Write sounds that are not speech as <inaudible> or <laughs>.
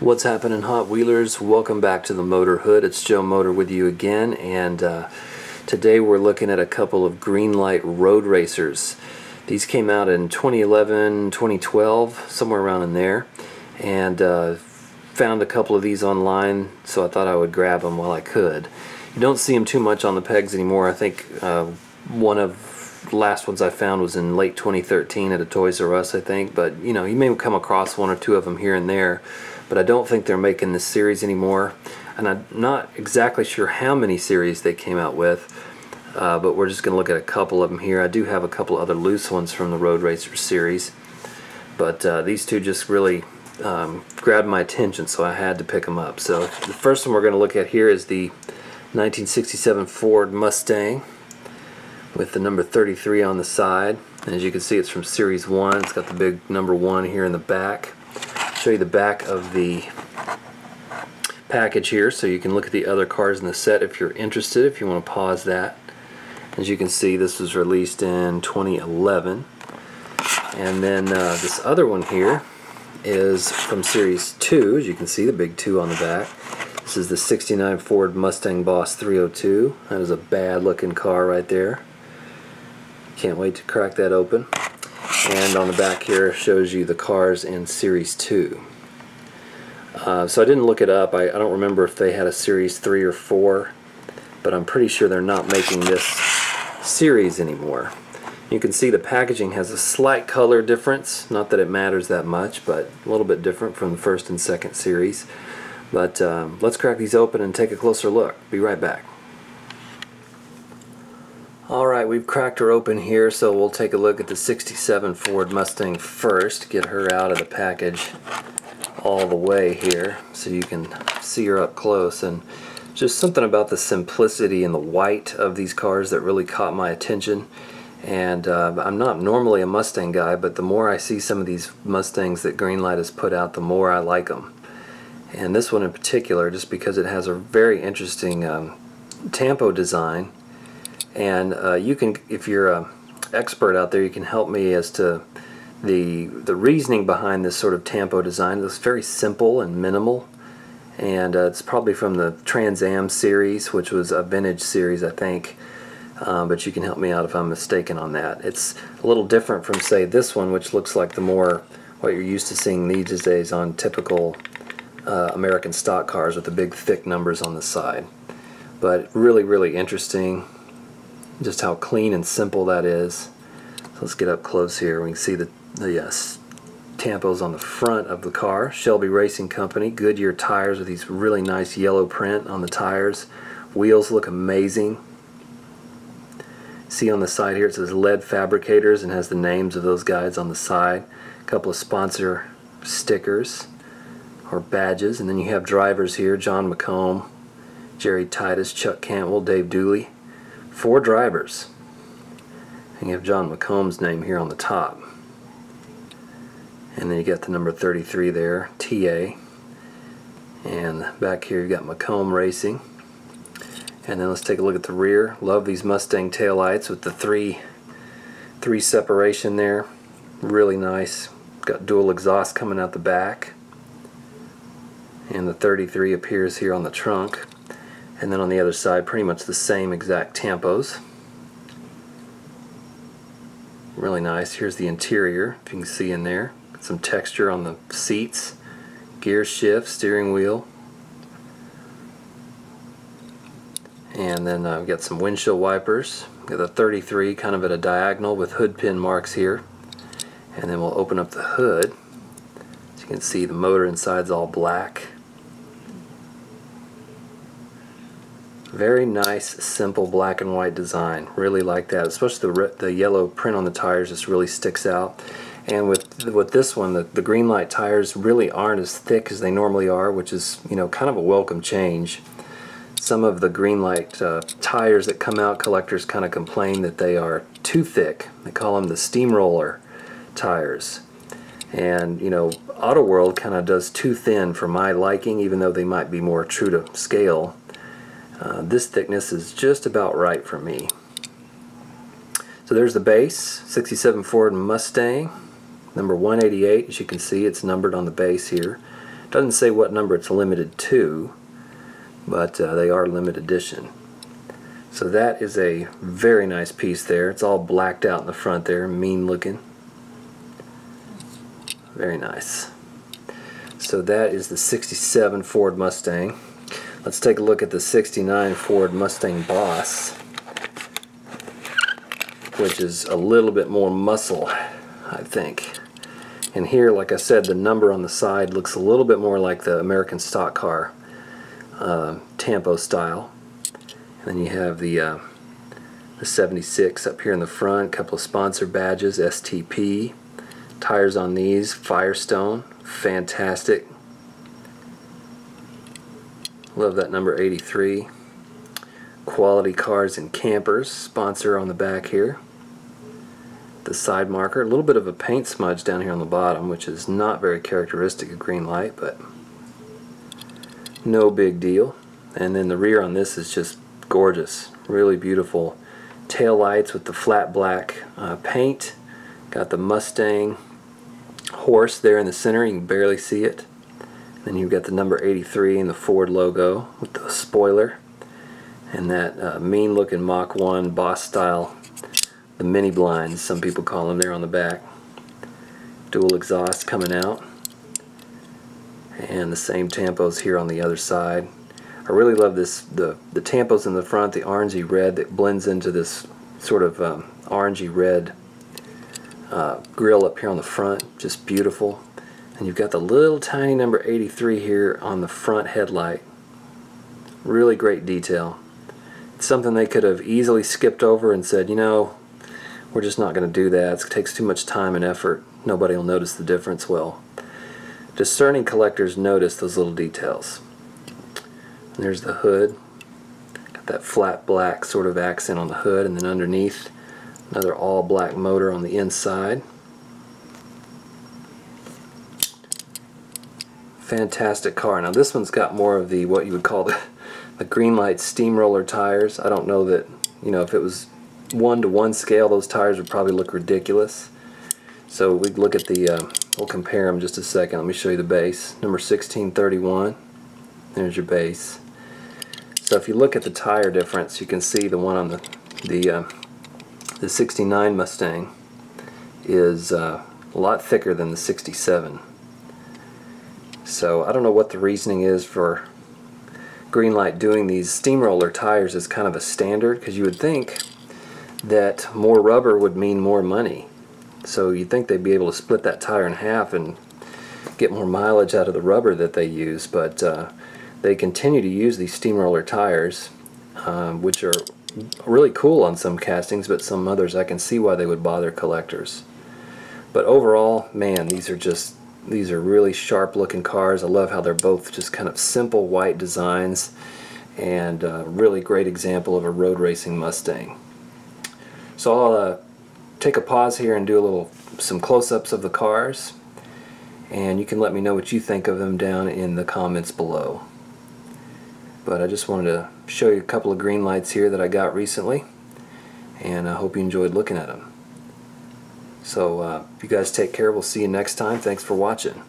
What's happening, Hot Wheelers? Welcome back to the Motor Hood. It's Joe Motor with you again, and uh, today we're looking at a couple of Greenlight Road Racers. These came out in 2011, 2012, somewhere around in there, and uh, found a couple of these online, so I thought I would grab them while I could. You don't see them too much on the pegs anymore. I think uh, one of the last ones I found was in late 2013 at a Toys R Us, I think, but you know, you may come across one or two of them here and there but I don't think they're making this series anymore. And I'm not exactly sure how many series they came out with, uh, but we're just going to look at a couple of them here. I do have a couple other loose ones from the Road Racer series, but uh, these two just really um, grabbed my attention, so I had to pick them up. So the first one we're going to look at here is the 1967 Ford Mustang with the number 33 on the side. And as you can see, it's from Series 1. It's got the big number 1 here in the back show you the back of the package here so you can look at the other cars in the set if you're interested if you want to pause that. As you can see this was released in 2011 and then uh, this other one here is from series 2 as you can see the big 2 on the back. This is the 69 Ford Mustang Boss 302 that is a bad looking car right there. Can't wait to crack that open and on the back here shows you the cars in Series 2. Uh, so I didn't look it up. I, I, don't remember if they had a Series 3 or 4, but I'm pretty sure they're not making this series anymore. You can see the packaging has a slight color difference. Not that it matters that much, but a little bit different from the first and second series. But um, let's crack these open and take a closer look. Be right back. Alright, we've cracked her open here, so we'll take a look at the 67 Ford Mustang first. Get her out of the package all the way here so you can see her up close. And just something about the simplicity and the white of these cars that really caught my attention. And uh, I'm not normally a Mustang guy, but the more I see some of these Mustangs that Greenlight has put out, the more I like them. And this one in particular, just because it has a very interesting um, tampo design and uh, you can if you're a expert out there you can help me as to the the reasoning behind this sort of tampo design. It's very simple and minimal. And uh, it's probably from the Trans Am series which was a vintage series I think. Uh, but you can help me out if I'm mistaken on that. It's a little different from say this one which looks like the more what you're used to seeing these days on typical uh, American stock cars with the big thick numbers on the side. But really really interesting just how clean and simple that is. So let's get up close here. We can see the, the uh, tampos on the front of the car. Shelby Racing Company, Goodyear tires with these really nice yellow print on the tires. Wheels look amazing. See on the side here it says Lead Fabricators and has the names of those guys on the side. A couple of sponsor stickers or badges and then you have drivers here John McComb, Jerry Titus, Chuck Cantwell, Dave Dooley four drivers. And you have John McComb's name here on the top. And then you got the number 33 there, TA. And back here you got McComb Racing. And then let's take a look at the rear. Love these Mustang taillights with the three three separation there. Really nice. Got dual exhaust coming out the back. And the 33 appears here on the trunk and then on the other side pretty much the same exact tampos really nice. Here's the interior if you can see in there. Some texture on the seats. Gear shift steering wheel. And then I've uh, got some windshield wipers. Got the 33 kind of at a diagonal with hood pin marks here. And then we'll open up the hood. As you can see the motor inside's all black Very nice, simple black and white design. Really like that, especially the, the yellow print on the tires just really sticks out. And with with this one, the, the Greenlight tires really aren't as thick as they normally are, which is you know kind of a welcome change. Some of the Greenlight uh, tires that come out, collectors kind of complain that they are too thick. They call them the steamroller tires. And you know, Auto World kind of does too thin for my liking, even though they might be more true to scale. Uh, this thickness is just about right for me. So there's the base, 67 Ford Mustang, number 188. As you can see, it's numbered on the base here. Doesn't say what number it's limited to, but uh, they are limited edition. So that is a very nice piece there. It's all blacked out in the front there, mean looking. Very nice. So that is the 67 Ford Mustang. Let's take a look at the 69 Ford Mustang Boss, which is a little bit more muscle, I think. And here, like I said, the number on the side looks a little bit more like the American stock car uh, Tampo style. And then you have the uh, the 76 up here in the front, a couple of sponsor badges, STP. Tires on these, Firestone, fantastic. Love that number 83. Quality Cars and Campers, sponsor on the back here. The side marker, a little bit of a paint smudge down here on the bottom, which is not very characteristic of Greenlight, but no big deal. And then the rear on this is just gorgeous, really beautiful. Tail lights with the flat black uh, paint. Got the Mustang horse there in the center, you can barely see it. Then you've got the number 83 and the Ford logo with the spoiler. And that uh, mean looking Mach 1 Boss style the mini blinds some people call them there on the back. Dual exhaust coming out. And the same tampos here on the other side. I really love this the the tampos in the front the orangey red that blends into this sort of um, orangey red uh, grill up here on the front. Just beautiful and you've got the little tiny number 83 here on the front headlight. Really great detail. It's something they could have easily skipped over and said you know we're just not going to do that. It takes too much time and effort. Nobody will notice the difference. Well discerning collectors notice those little details. And there's the hood. Got that flat black sort of accent on the hood and then underneath another all black motor on the inside fantastic car. Now this one's got more of the what you would call the, <laughs> the Greenlight steamroller tires. I don't know that you know if it was one to one scale those tires would probably look ridiculous. So we look at the uh, we'll compare them just a second. Let me show you the base. Number 1631 there's your base. So if you look at the tire difference you can see the one on the the uh, the 69 Mustang is uh, a lot thicker than the 67 so I don't know what the reasoning is for Greenlight doing these steamroller tires as kind of a standard because you would think that more rubber would mean more money. So you'd think they'd be able to split that tire in half and get more mileage out of the rubber that they use, but uh, they continue to use these steamroller tires, uh, which are really cool on some castings, but some others I can see why they would bother collectors. But overall, man, these are just these are really sharp looking cars. I love how they're both just kind of simple white designs and a really great example of a road racing Mustang. So I'll uh, take a pause here and do a little some close-ups of the cars and you can let me know what you think of them down in the comments below. But I just wanted to show you a couple of Greenlights here that I got recently and I hope you enjoyed looking at them. So uh, you guys take care. We'll see you next time. Thanks for watching.